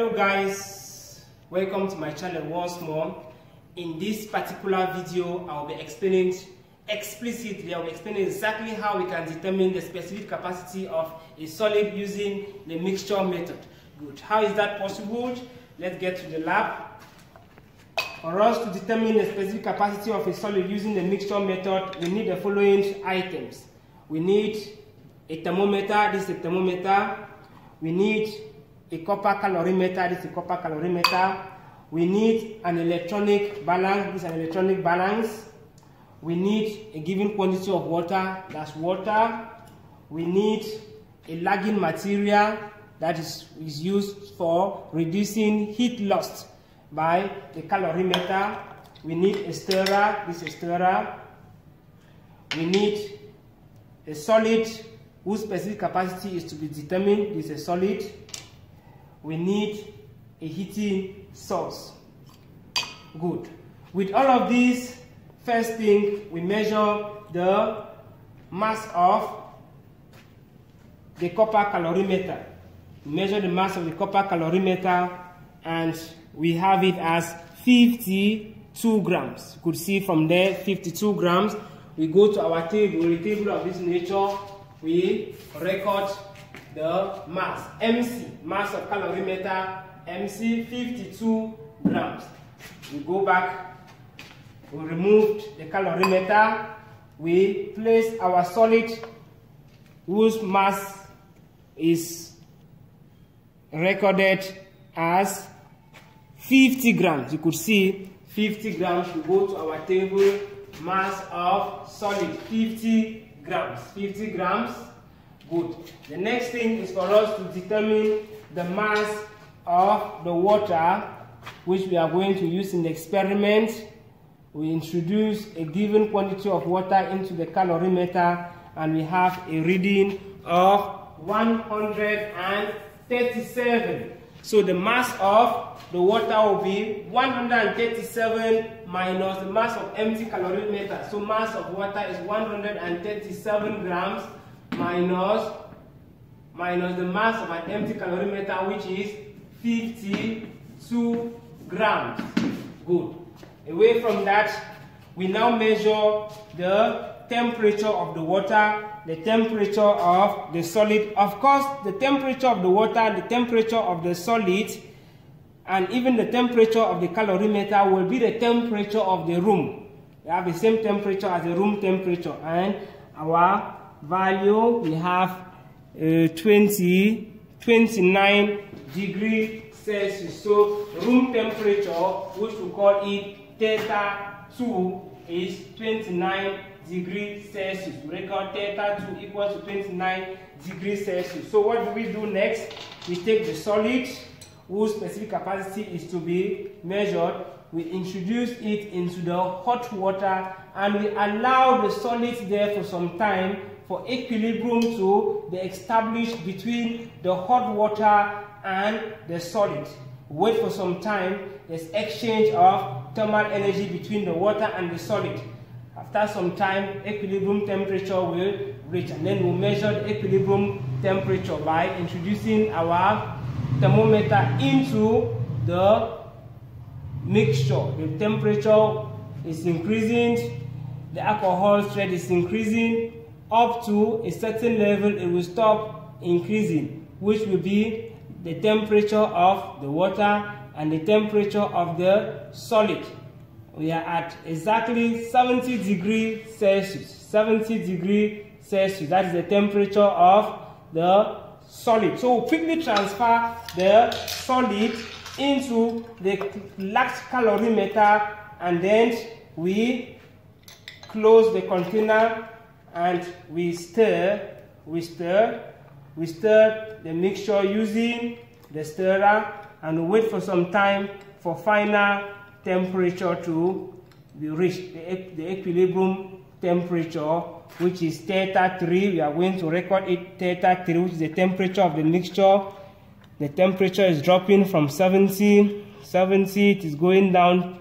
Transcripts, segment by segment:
Hello guys, welcome to my channel once more. In this particular video, I'll be explaining explicitly, I'll be explaining exactly how we can determine the specific capacity of a solid using the mixture method. Good. How is that possible? Let's get to the lab. For us to determine the specific capacity of a solid using the mixture method, we need the following items. We need a thermometer, this is a thermometer. We need a copper calorimeter, this is a copper calorimeter. We need an electronic balance, this is an electronic balance. We need a given quantity of water, that's water. We need a lagging material that is, is used for reducing heat loss by the calorimeter. We need a stirrer, this is a stirrer. We need a solid whose specific capacity is to be determined, this is a solid we need a heating source. Good. With all of these, first thing, we measure the mass of the copper calorimeter. We measure the mass of the copper calorimeter and we have it as 52 grams. You could see from there 52 grams. We go to our table, the table of this nature, we record the mass, MC, mass of calorimeter, MC 52 grams. We go back, we remove the calorimeter, we place our solid whose mass is recorded as 50 grams. You could see 50 grams. We go to our table, mass of solid 50 grams. 50 grams Good. The next thing is for us to determine the mass of the water which we are going to use in the experiment. We introduce a given quantity of water into the calorimeter and we have a reading of 137. So the mass of the water will be 137 minus the mass of empty calorimeter. So mass of water is 137 grams minus minus the mass of an empty calorimeter which is 52 grams. Good. Away from that, we now measure the temperature of the water, the temperature of the solid. Of course, the temperature of the water, the temperature of the solid, and even the temperature of the calorimeter will be the temperature of the room. They have the same temperature as the room temperature. And our value we have uh, 20 29 degree celsius. So room temperature which we call it theta 2 is 29 degree celsius. We record theta 2 equals to 29 degree celsius. So what do we do next? We take the solid whose specific capacity is to be measured. We introduce it into the hot water and we allow the solid there for some time for equilibrium to be established between the hot water and the solid. Wait for some time, there's exchange of thermal energy between the water and the solid. After some time, equilibrium temperature will reach and then we'll measure the equilibrium temperature by introducing our thermometer into the mixture. The temperature is increasing, the alcohol strength is increasing, up to a certain level it will stop increasing which will be the temperature of the water and the temperature of the solid. We are at exactly 70 degree celsius 70 degree celsius. That is the temperature of the solid. So we'll quickly transfer the solid into the large calorimeter and then we close the container and we stir, we stir, we stir the mixture using the stirrer and wait for some time for final temperature to be reached, the, the equilibrium temperature which is theta 3. We are going to record it theta 3 which is the temperature of the mixture. The temperature is dropping from 70, 70 it is going down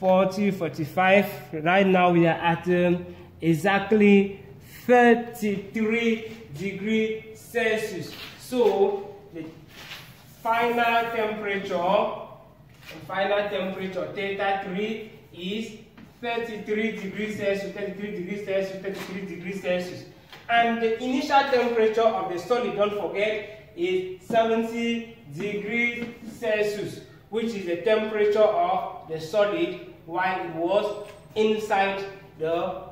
40, 45. Right now we are at um, exactly 33 degree Celsius. So the final temperature, final temperature theta 3 is 33 degrees Celsius, 33 degrees Celsius, 33 degrees Celsius. And the initial temperature of the solid, don't forget, is 70 degrees Celsius, which is the temperature of the solid while it was inside the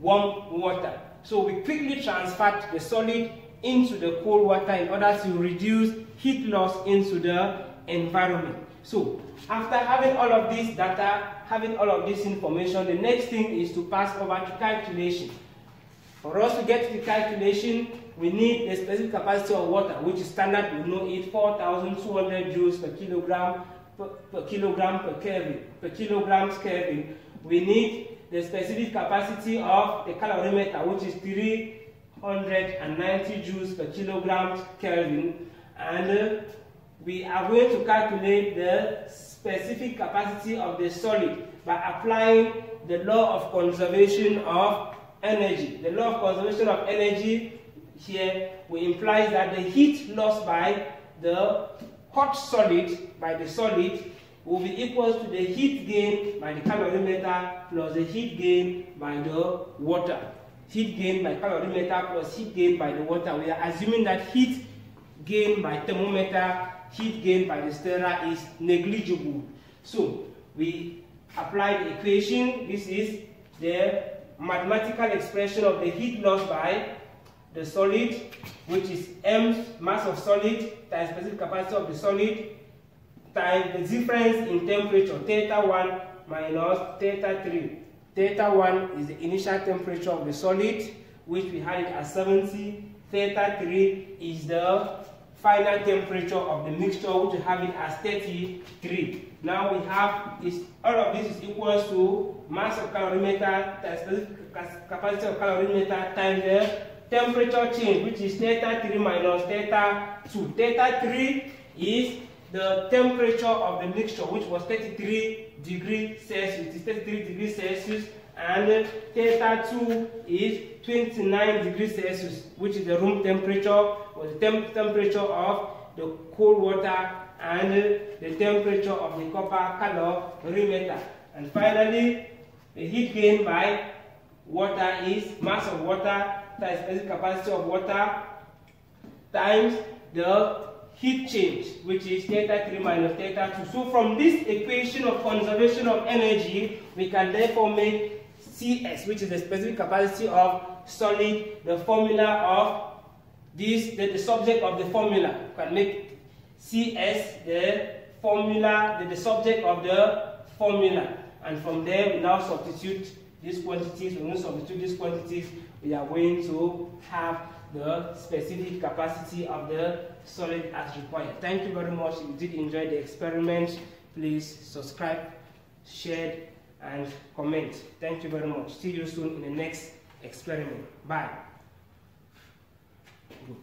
warm water. So we quickly transferred the solid into the cold water in order to reduce heat loss into the environment. So after having all of this data, having all of this information, the next thing is to pass over to calculation. For us to get to the calculation, we need the specific capacity of water, which is standard, we know it, 4,200 joules per kilogram per, per kilogram per Kelvin, per kilogram Kelvin. We need the specific capacity of the calorimeter, which is 390 joules per kilogram Kelvin. And uh, we are going to calculate the specific capacity of the solid by applying the law of conservation of energy. The law of conservation of energy here will imply that the heat lost by the hot solid, by the solid, will be equal to the heat gain by the calorimeter plus the heat gain by the water. Heat gain by calorimeter plus heat gain by the water. We are assuming that heat gain by thermometer, heat gain by the stirrer is negligible. So we apply the equation. This is the mathematical expression of the heat loss by the solid, which is m mass of solid times specific capacity of the solid times the difference in temperature, theta 1 minus theta 3. Theta 1 is the initial temperature of the solid, which we had it at 70. Theta 3 is the final temperature of the mixture, which we have it as 33. Now we have is all of this is equal to mass of calorimeter times capacity of calorimeter times the temperature change, which is theta 3 minus theta 2. Theta 3 is the temperature of the mixture, which was 33 degrees Celsius. Is 33 degrees Celsius, and theta 2 is 29 degrees Celsius, which is the room temperature, or the temp temperature of the cold water, and the temperature of the copper calorimeter. And finally, the heat gain by water is mass of water times specific capacity of water times the heat change, which is theta 3 minus theta 2. So from this equation of conservation of energy, we can therefore make Cs, which is the specific capacity of solid, the formula of this, the, the subject of the formula. We can make Cs the formula, the, the subject of the formula. And from there, we now substitute these quantities. When we substitute these quantities, we are going to have the specific capacity of the solid as required. Thank you very much. If you did enjoy the experiment, please subscribe, share, and comment. Thank you very much. See you soon in the next experiment. Bye. Good.